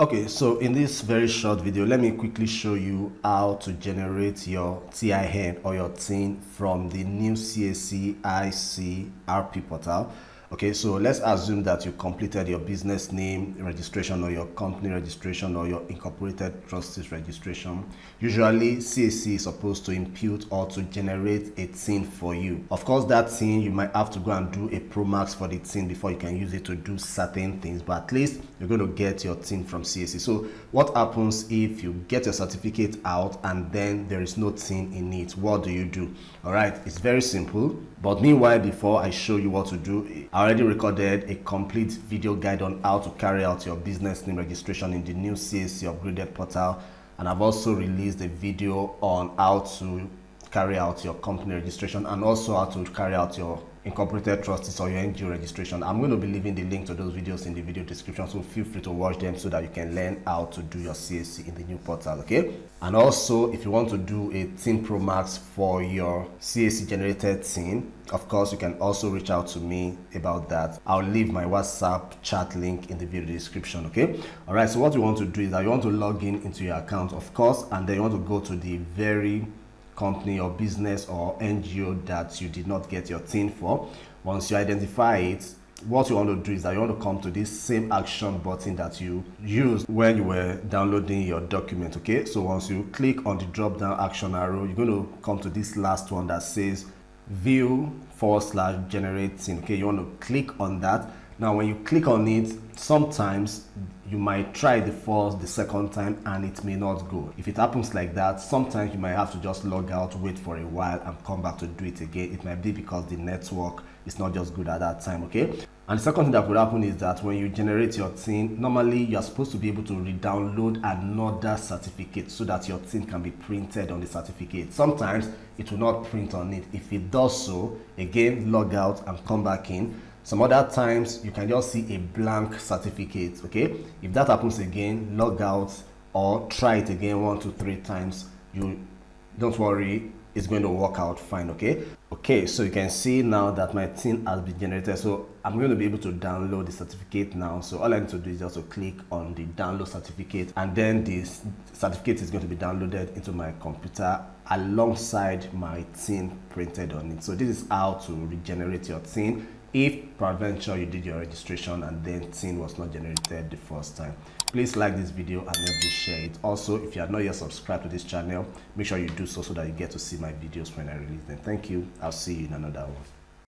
Okay, so in this very short video, let me quickly show you how to generate your TIN or your TIN from the new CAC IC RP portal. Okay, so let's assume that you completed your business name registration or your company registration or your incorporated trustees registration. Usually, CAC is supposed to impute or to generate a TIN for you. Of course, that TIN you might have to go and do a pro Promax for the TIN before you can use it to do certain things, but at least you're going to get your TIN from CAC. So, what happens if you get your certificate out and then there is no TIN in it? What do you do? All right, it's very simple. But meanwhile, before I show you what to do, I already recorded a complete video guide on how to carry out your business name registration in the new CAC upgraded portal. And I've also released a video on how to carry out your company registration and also how to carry out your incorporated trustees or your NGO registration. I'm going to be leaving the link to those videos in the video description, so feel free to watch them so that you can learn how to do your CAC in the new portal, okay? And also, if you want to do a TIN Pro Max for your CAC generated TIN, of course, you can also reach out to me about that. I'll leave my WhatsApp chat link in the video description, okay? All right, so what you want to do is that you want to log in into your account, of course, and then you want to go to the very company or business or NGO that you did not get your TIN for. Once you identify it, what you want to do is that you want to come to this same action button that you used when you were downloading your document okay so once you click on the drop down action arrow you're going to come to this last one that says view forward slash generating okay you want to click on that now when you click on it sometimes you might try the first the second time and it may not go. If it happens like that sometimes you might have to just log out wait for a while and come back to do it again. It might be because the network is not just good at that time okay? And the second thing that could happen is that when you generate your TIN normally you're supposed to be able to re-download another certificate so that your TIN can be printed on the certificate. Sometimes it will not print on it. If it does so again log out and come back in some other times you can just see a blank certificate okay? If that happens again log out or try it again one two three times you don't worry it's going to work out fine okay? Okay so you can see now that my tin has been generated. So i'm going to be able to download the certificate now. So all i need to do is just to click on the download certificate and then this certificate is going to be downloaded into my computer alongside my tin printed on it. So this is how to regenerate your tin if peradventure you did your registration and then tin was not generated the first time please like this video and help me share it. Also if you are not yet subscribed to this channel make sure you do so so that you get to see my videos when i release them. Thank you. I'll see you in another one